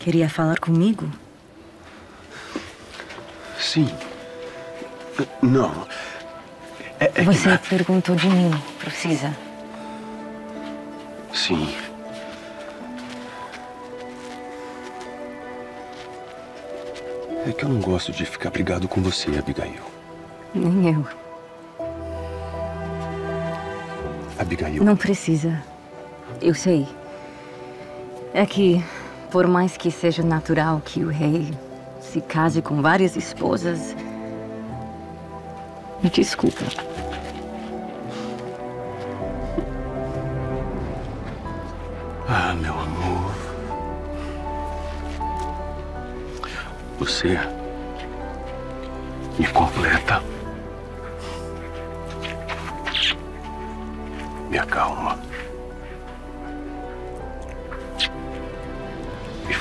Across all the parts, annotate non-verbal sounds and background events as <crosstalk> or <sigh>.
Queria falar comigo? Sim. Não. É, é Você que... perguntou de mim. Precisa. Sim. É que eu não gosto de ficar brigado com você, Abigail. Nem eu. Abigail. Não precisa. Eu sei. É que, por mais que seja natural que o rei se case com várias esposas. Me desculpa. Ah, meu amor. Você me completa. Me acalma.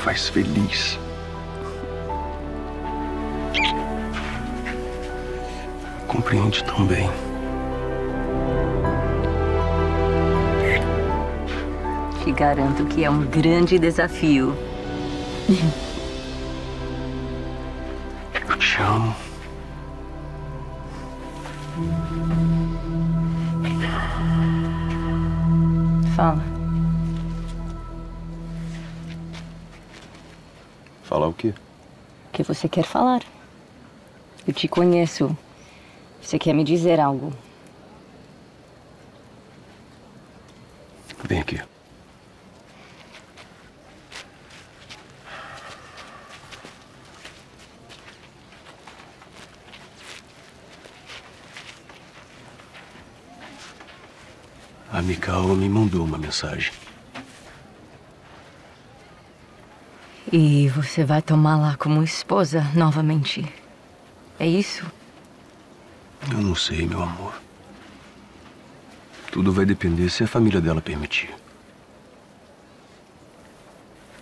Faz feliz. Compreende também. Te garanto que é um grande desafio. Eu te amo. Fala. Falar o quê? O que você quer falar? Eu te conheço. Você quer me dizer algo? Vem aqui. A Mikao me mandou uma mensagem. E você vai tomá-la como esposa novamente? É isso? Eu não sei, meu amor. Tudo vai depender se a família dela permitir.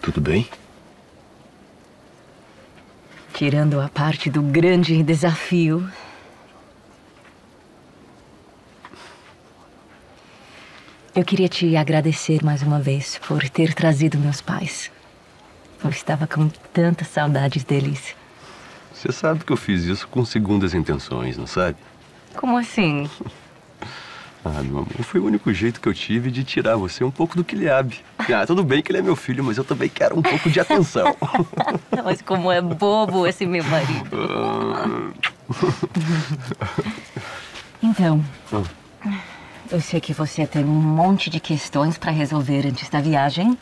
Tudo bem? Tirando a parte do grande desafio. Eu queria te agradecer mais uma vez por ter trazido meus pais. Eu estava com tantas saudades deles. Você sabe que eu fiz isso com segundas intenções, não sabe? Como assim? <laughs> Ah, meu amor, foi o único jeito que eu tive de tirar você um pouco do Kiliab. Ah, tudo bem que ele é meu filho, mas eu também quero um pouco de atenção. <laughs> Mas como é bobo esse meu marido. Então, eu sei que você tem um monte de questões para resolver antes da viagem.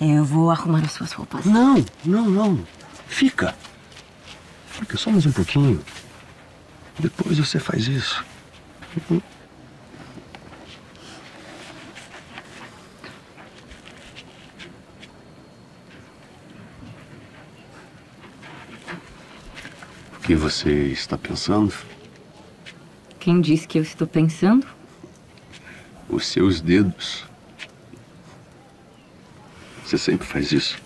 Eu vou arrumar as suas roupas. Não, não, não. Fica. Fica só mais um pouquinho. Depois você faz isso. O que você está pensando? Quem disse que eu estou pensando? Os seus dedos. Você sempre faz isso?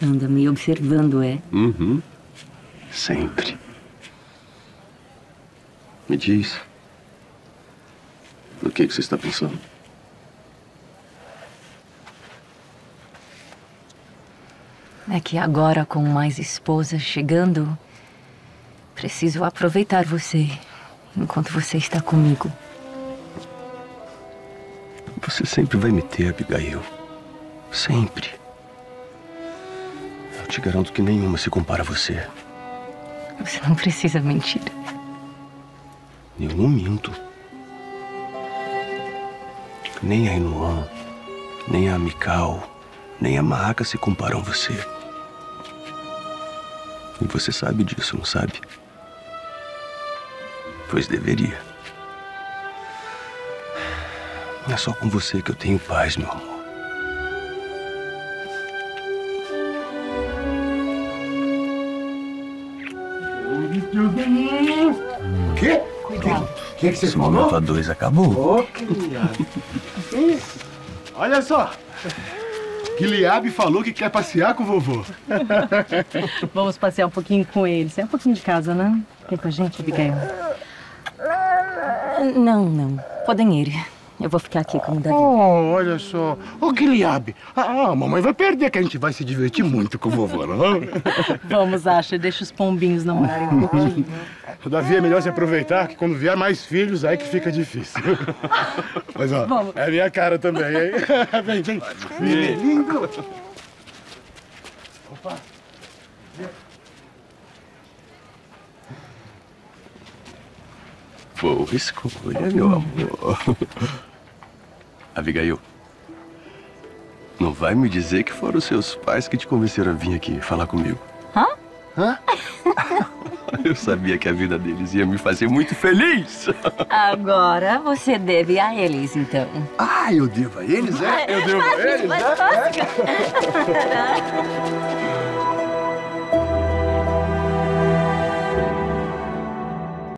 Anda me observando, é? Uhum. Sempre. Me diz. No que, que você está pensando? É que agora, com mais esposas chegando, preciso aproveitar você enquanto você está comigo. Você sempre vai me ter, Abigail. Sempre. Eu te garanto que nenhuma se compara a você. Você não precisa mentir. Eu não minto. Nem a Inuan, nem a Mikau, nem a Maaka se comparam a você. E você sabe disso, não sabe? Pois deveria. É só com você que eu tenho paz, meu amor. O quê? Cuidado. O que, que você Soma falou? pra dois acabou. Ô. Que isso? Olha só. Guilherme falou que quer passear com o vovô. Vamos passear um pouquinho com eles. É um pouquinho de casa, né? Vem com a gente, Abigail. Não, não. Podem ir. Eu vou ficar aqui com o Davi. Oh, olha só. Ô, Guilherme. Ah, a mamãe vai perder, que a gente vai se divertir muito com o vovô, não <laughs> vamos? Asher, deixa os pombinhos namorarem um <laughs> pouquinho. Davi é melhor se aproveitar, que quando vier mais filhos, aí que fica difícil. <laughs> Mas, ó, Vamos. é a minha cara também, hein? vem, vem. Vem, lindo. Opa. Boa escolha, meu amor. <laughs> Abigail, não vai me dizer que foram os seus pais que te convenceram a vir aqui falar comigo. Hã? Hã? <laughs> Eu sabia que a vida deles ia me fazer muito feliz. <laughs> Agora você deve a eles, então. Ah, eu devo a eles, é? Eu devo a eles, né? Fácil.